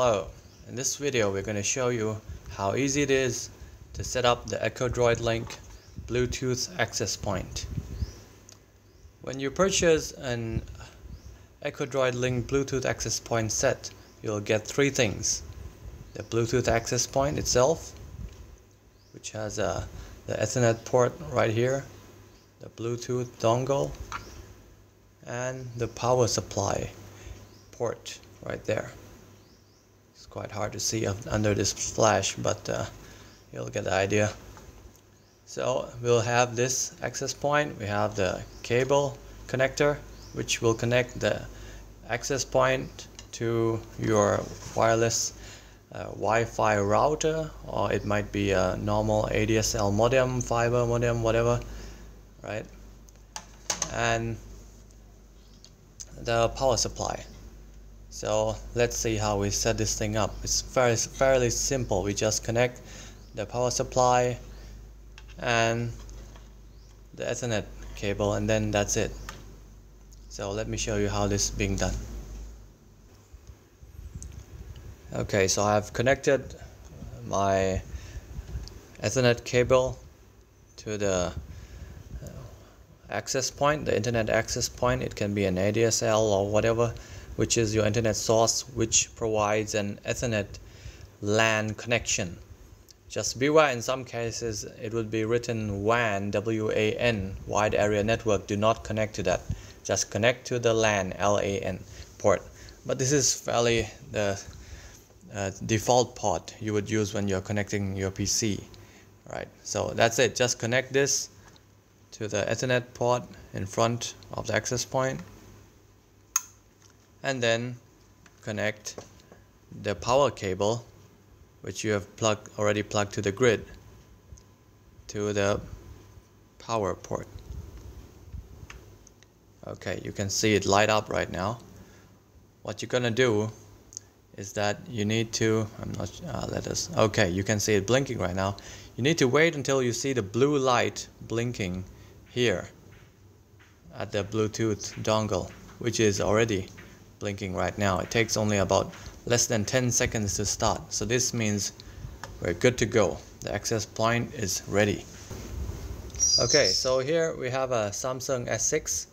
Hello, in this video we're going to show you how easy it is to set up the EcoDroidLink Bluetooth access point. When you purchase an EcoDroidLink Bluetooth access point set, you'll get three things. The Bluetooth access point itself, which has a, the Ethernet port right here, the Bluetooth dongle, and the power supply port right there it's quite hard to see under this flash but uh, you'll get the idea. So we'll have this access point. We have the cable connector which will connect the access point to your wireless uh, Wi-Fi router or it might be a normal ADSL modem fiber modem whatever right? And the power supply so let's see how we set this thing up. It's very fairly simple. We just connect the power supply and the Ethernet cable and then that's it. So let me show you how this is being done. Okay, so I've connected my Ethernet cable to the uh, access point, the internet access point. It can be an ADSL or whatever which is your internet source which provides an Ethernet LAN connection. Just beware in some cases it would be written WAN, W-A-N, wide area network. Do not connect to that. Just connect to the LAN, L-A-N port. But this is fairly the uh, default port you would use when you're connecting your PC. Right, so that's it. Just connect this to the Ethernet port in front of the access point and then connect the power cable which you have plugged already plugged to the grid to the power port. Okay you can see it light up right now. What you're gonna do is that you need to I'm not uh, let us okay you can see it blinking right now. You need to wait until you see the blue light blinking here at the Bluetooth dongle which is already blinking right now. It takes only about less than 10 seconds to start. So this means we're good to go. The access point is ready. Okay, so here we have a Samsung S6.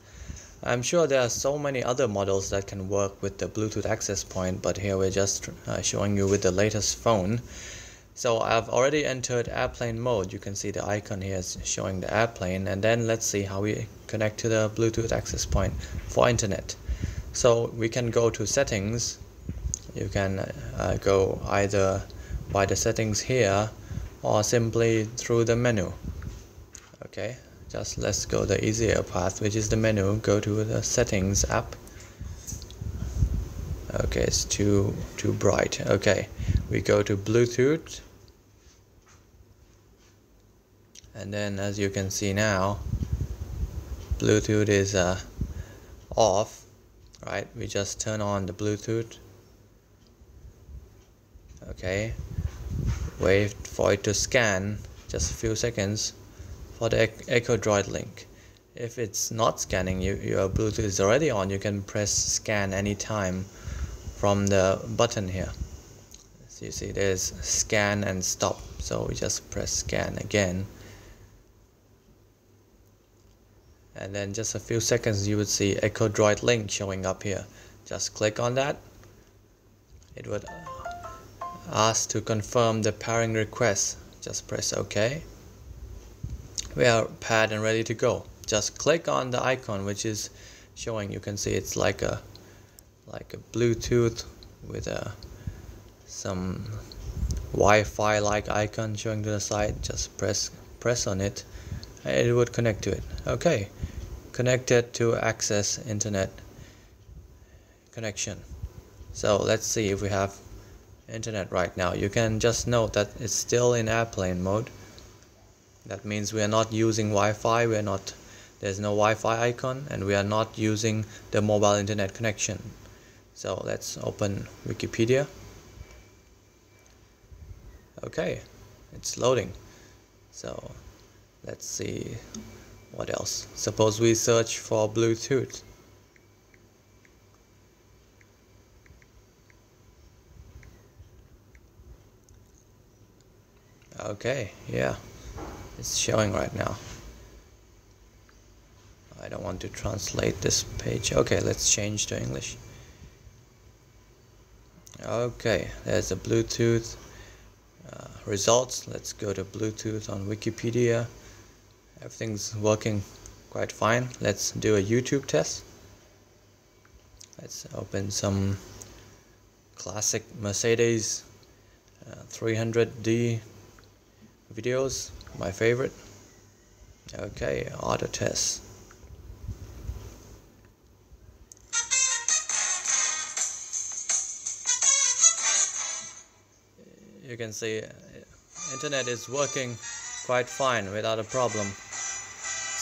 I'm sure there are so many other models that can work with the Bluetooth access point, but here we're just uh, showing you with the latest phone. So I've already entered airplane mode. You can see the icon here is showing the airplane. And then let's see how we connect to the Bluetooth access point for internet. So we can go to settings. You can uh, go either by the settings here or simply through the menu. Okay, just let's go the easier path, which is the menu. Go to the settings app. Okay, it's too too bright. Okay, we go to Bluetooth, and then as you can see now, Bluetooth is uh, off right? We just turn on the Bluetooth. Okay. Wait for it to scan just a few seconds for the EcoDroidLink. If it's not scanning you, your Bluetooth is already on you can press scan anytime from the button here. So you see there's scan and stop. So we just press scan again and then just a few seconds you would see EcoDroidLink showing up here. Just click on that. It would ask to confirm the pairing request. Just press OK. We are paired and ready to go. Just click on the icon which is showing. You can see it's like a like a Bluetooth with a some Wi-Fi like icon showing to the side. Just press press on it. And it would connect to it. Okay connected to access internet connection. So let's see if we have internet right now. You can just note that it's still in airplane mode. That means we are not using Wi-Fi we're not there's no Wi-Fi icon and we are not using the mobile internet connection. So let's open Wikipedia. Okay it's loading. So let's see what else? Suppose we search for Bluetooth. Okay, yeah, it's showing right now. I don't want to translate this page. Okay, let's change to English. Okay, there's a Bluetooth uh, results. Let's go to Bluetooth on Wikipedia. Everything's working quite fine. Let's do a YouTube test. Let's open some classic Mercedes uh, 300D videos, my favorite. Okay, auto test. You can see uh, internet is working quite fine without a problem.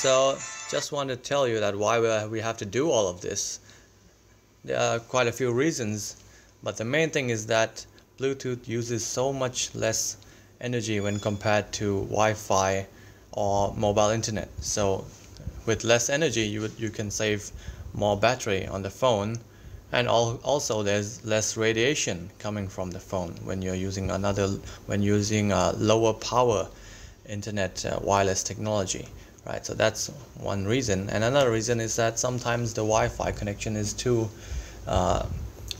So just want to tell you that why we have to do all of this. There are quite a few reasons, but the main thing is that Bluetooth uses so much less energy when compared to Wi-Fi or mobile internet. So with less energy, you you can save more battery on the phone, and also there's less radiation coming from the phone when you're using another when using a lower power internet uh, wireless technology right? So that's one reason. And another reason is that sometimes the Wi-Fi connection is too uh,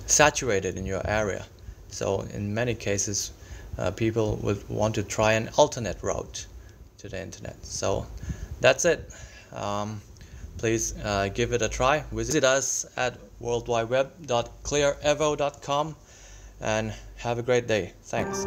saturated in your area. So in many cases uh, people would want to try an alternate route to the internet. So that's it. Um, please uh, give it a try. Visit us at worldwideweb.clearevo.com and have a great day. Thanks